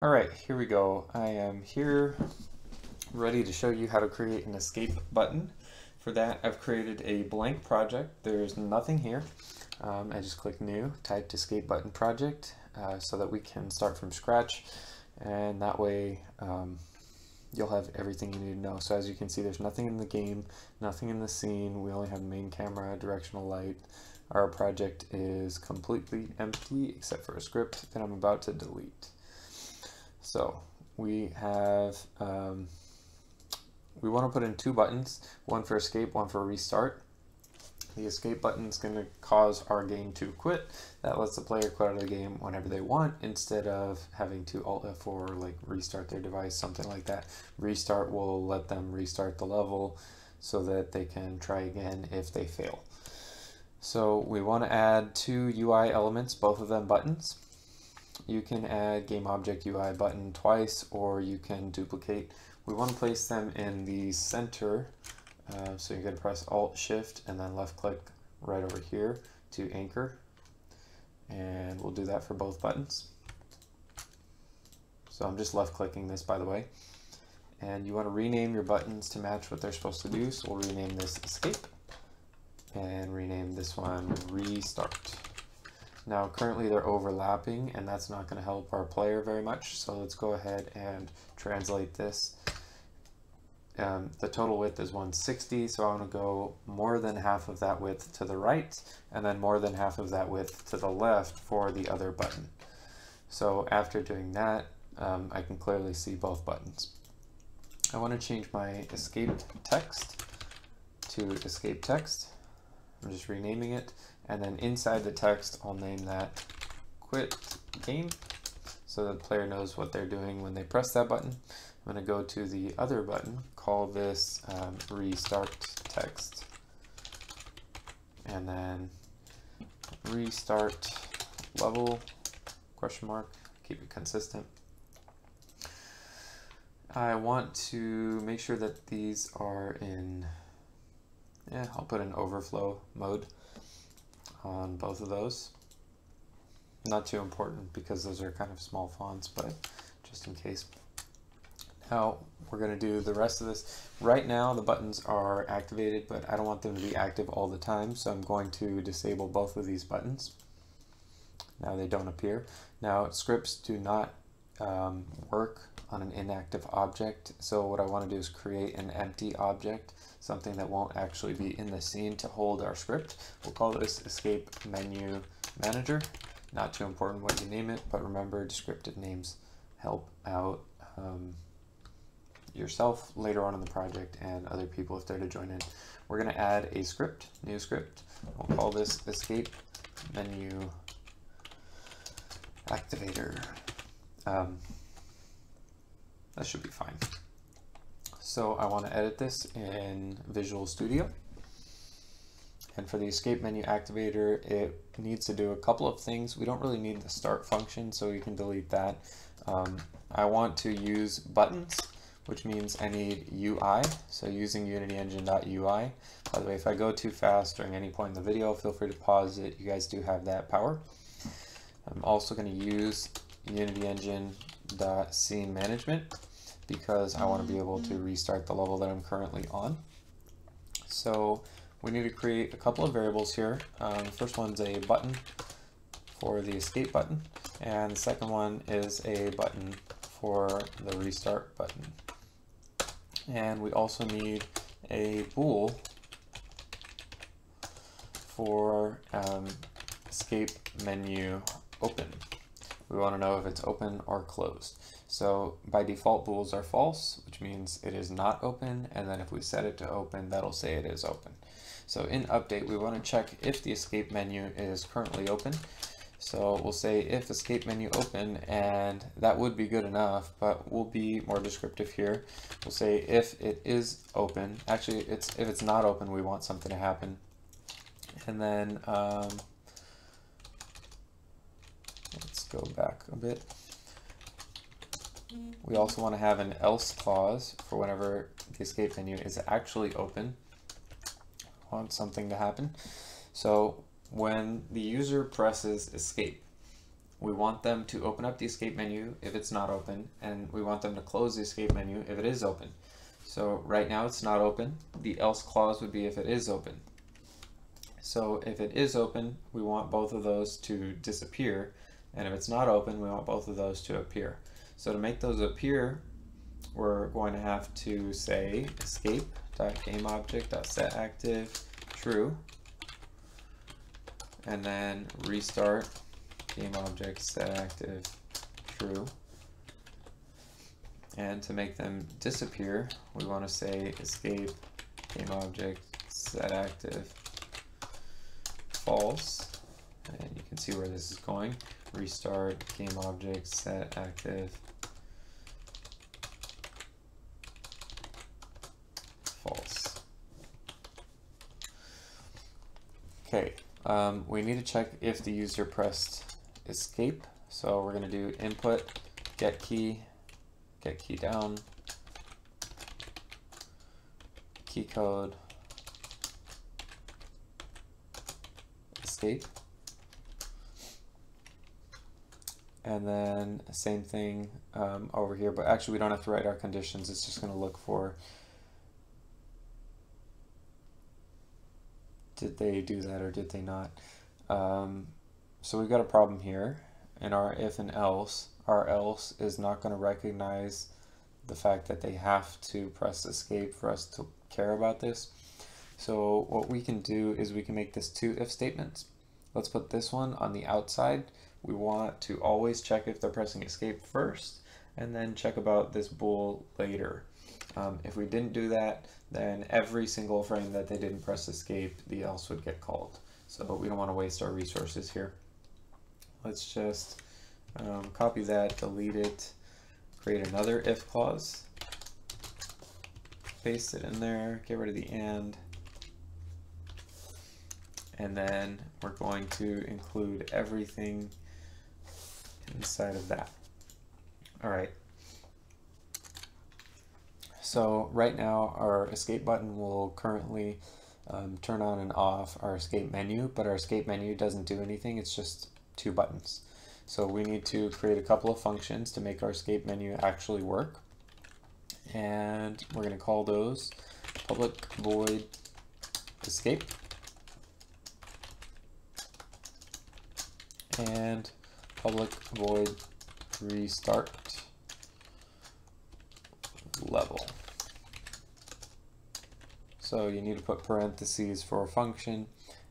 All right, here we go. I am here ready to show you how to create an escape button. For that, I've created a blank project. There's nothing here. Um, I just click new, typed escape button project uh, so that we can start from scratch. And that way um, you'll have everything you need to know. So as you can see, there's nothing in the game, nothing in the scene. We only have main camera, directional light. Our project is completely empty except for a script that I'm about to delete. So we have, um, we want to put in two buttons, one for escape, one for restart. The escape button is going to cause our game to quit. That lets the player quit out of the game whenever they want instead of having to Alt F4 like restart their device, something like that. Restart will let them restart the level so that they can try again if they fail. So we want to add two UI elements, both of them buttons you can add game object UI button twice or you can duplicate. We want to place them in the center. Uh, so you're going to press Alt Shift and then left click right over here to anchor. And we'll do that for both buttons. So I'm just left clicking this by the way. And you want to rename your buttons to match what they're supposed to do. So we'll rename this escape and rename this one restart. Now currently they're overlapping and that's not going to help our player very much. So let's go ahead and translate this. Um, the total width is 160, so I want to go more than half of that width to the right and then more than half of that width to the left for the other button. So after doing that, um, I can clearly see both buttons. I want to change my escape text to escape text. I'm just renaming it and then inside the text, I'll name that quit game so the player knows what they're doing when they press that button. I'm going to go to the other button, call this um, restart text, and then restart level question mark, keep it consistent. I want to make sure that these are in, yeah, I'll put in overflow mode on both of those. Not too important because those are kind of small fonts, but just in case. Now we're going to do the rest of this. Right now the buttons are activated, but I don't want them to be active all the time, so I'm going to disable both of these buttons. Now they don't appear. Now scripts do not um, work on an inactive object. So what I want to do is create an empty object, something that won't actually be in the scene to hold our script. We'll call this escape menu manager. Not too important what you name it, but remember descriptive names help out um, yourself later on in the project and other people if they're to join in. We're going to add a script, new script. We'll call this escape menu activator. Um, that should be fine. So I want to edit this in Visual Studio. And for the escape menu activator, it needs to do a couple of things. We don't really need the start function, so we can delete that. Um, I want to use buttons, which means I need UI, so using unityengine.ui. By the way, if I go too fast during any point in the video, feel free to pause it. You guys do have that power. I'm also going to use unityengine.scene management because I want to be able to restart the level that I'm currently on. So we need to create a couple of variables here. Um, first one's a button for the escape button, and the second one is a button for the restart button. And we also need a bool for um, escape menu open. We want to know if it's open or closed. So by default bools are false, which means it is not open. And then if we set it to open, that'll say it is open. So in update, we want to check if the escape menu is currently open. So we'll say if escape menu open, and that would be good enough, but we'll be more descriptive here. We'll say if it is open, actually it's if it's not open, we want something to happen. And then um, let's go back a bit. We also want to have an else clause for whenever the escape menu is actually open. want something to happen. So when the user presses escape, we want them to open up the escape menu if it's not open, and we want them to close the escape menu if it is open. So right now it's not open. The else clause would be if it is open. So if it is open, we want both of those to disappear, and if it's not open, we want both of those to appear. So to make those appear, we're going to have to say escape.gameObject.setActive true, and then restart GameObject setActive true. And to make them disappear, we want to say escape GameObject setActive false. And you can see where this is going. Restart GameObject setActive false. Okay, um, we need to check if the user pressed escape. So we're going to do input get key, get key down, key code, escape. And then same thing um, over here, but actually we don't have to write our conditions. It's just going to look for did they do that or did they not. Um, so we've got a problem here in our if and else. Our else is not going to recognize the fact that they have to press escape for us to care about this. So what we can do is we can make this two if statements. Let's put this one on the outside. We want to always check if they're pressing escape first and then check about this bool later. Um, if we didn't do that, then every single frame that they didn't press escape, the else would get called. So we don't want to waste our resources here. Let's just um, copy that, delete it, create another if clause, paste it in there, get rid of the and, and then we're going to include everything inside of that. All right. So right now our escape button will currently um, turn on and off our escape menu, but our escape menu doesn't do anything. It's just two buttons. So we need to create a couple of functions to make our escape menu actually work. And we're going to call those public void escape and public void restart level. So you need to put parentheses for a function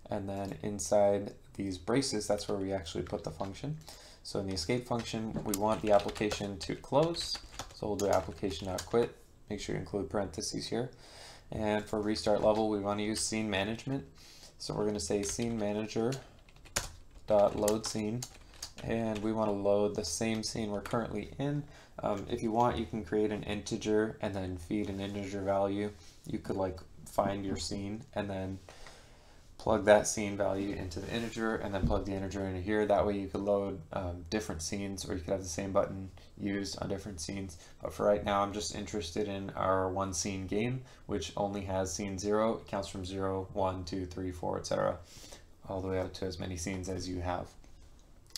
and then inside these braces, that's where we actually put the function. So in the escape function, we want the application to close. So we'll do application.quit. Make sure you include parentheses here. And for restart level, we want to use scene management. So we're going to say scene manager dot load scene and we want to load the same scene we're currently in. Um, if you want, you can create an integer and then feed an integer value. You could like find your scene and then plug that scene value into the integer and then plug the integer into here. That way you could load um, different scenes or you could have the same button used on different scenes. But for right now, I'm just interested in our one scene game, which only has scene zero. It counts from zero, one, two, three, four, etc. all the way up to as many scenes as you have.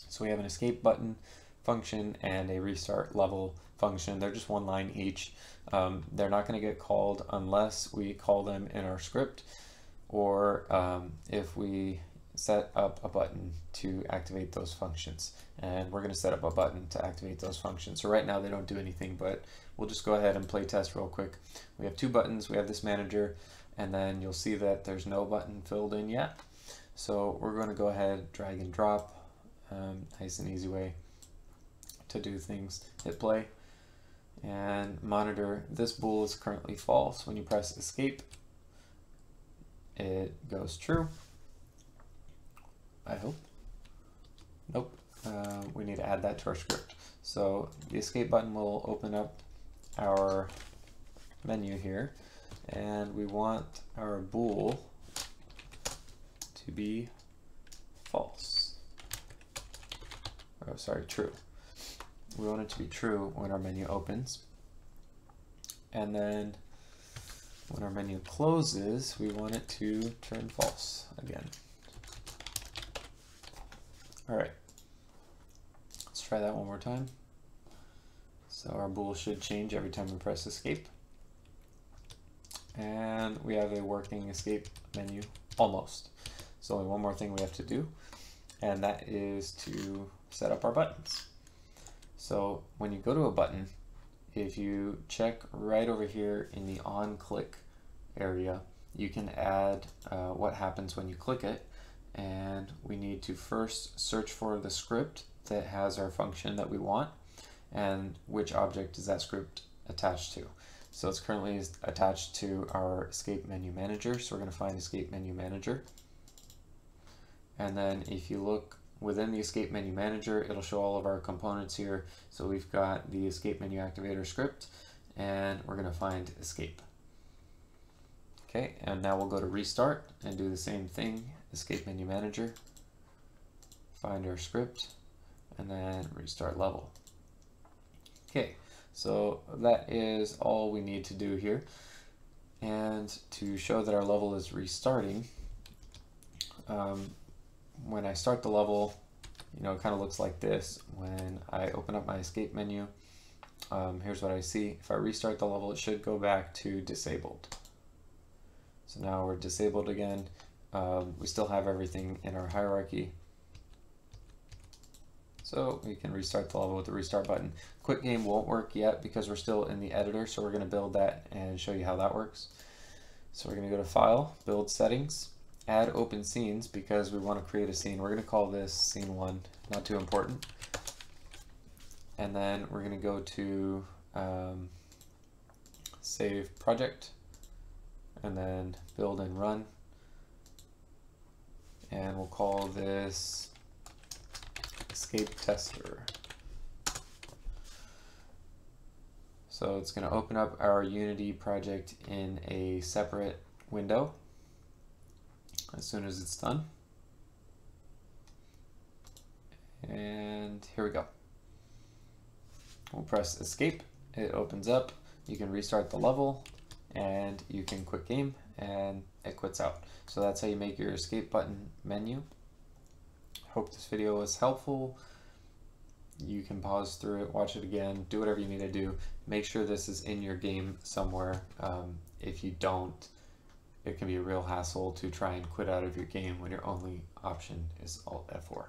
So we have an escape button function and a restart level function. They're just one line each. Um, they're not going to get called unless we call them in our script or um, if we set up a button to activate those functions. And we're going to set up a button to activate those functions. So right now they don't do anything, but we'll just go ahead and play test real quick. We have two buttons. We have this manager, and then you'll see that there's no button filled in yet. So we're going to go ahead, drag and drop um, nice and easy way to do things. Hit play and monitor. This bool is currently false. When you press escape, it goes true. I hope. Nope. Uh, we need to add that to our script. So the escape button will open up our menu here and we want our bool to be false oh sorry, true. We want it to be true when our menu opens. And then when our menu closes, we want it to turn false again. All right. Let's try that one more time. So our bool should change every time we press escape. And we have a working escape menu, almost. So only one more thing we have to do, and that is to set up our buttons. So when you go to a button, if you check right over here in the on click area, you can add uh, what happens when you click it. And we need to first search for the script that has our function that we want and which object is that script attached to. So it's currently attached to our escape menu manager. So we're going to find escape menu manager. And then if you look within the escape menu manager, it'll show all of our components here. So we've got the escape menu activator script and we're going to find escape. Okay, and now we'll go to restart and do the same thing, escape menu manager, find our script, and then restart level. Okay, so that is all we need to do here. And to show that our level is restarting, um, when I start the level, you know, it kind of looks like this. When I open up my escape menu, um, here's what I see. If I restart the level, it should go back to disabled. So now we're disabled again. Um, we still have everything in our hierarchy. So we can restart the level with the restart button. Quick game won't work yet because we're still in the editor, so we're going to build that and show you how that works. So we're going to go to File, Build Settings, add open scenes because we want to create a scene. We're going to call this scene one, not too important. And then we're going to go to um, save project and then build and run. And we'll call this escape tester. So it's going to open up our Unity project in a separate window as soon as it's done. And here we go. We'll press escape. It opens up. You can restart the level and you can quit game and it quits out. So that's how you make your escape button menu. Hope this video was helpful. You can pause through it, watch it again, do whatever you need to do. Make sure this is in your game somewhere. Um, if you don't, it can be a real hassle to try and quit out of your game when your only option is Alt F4.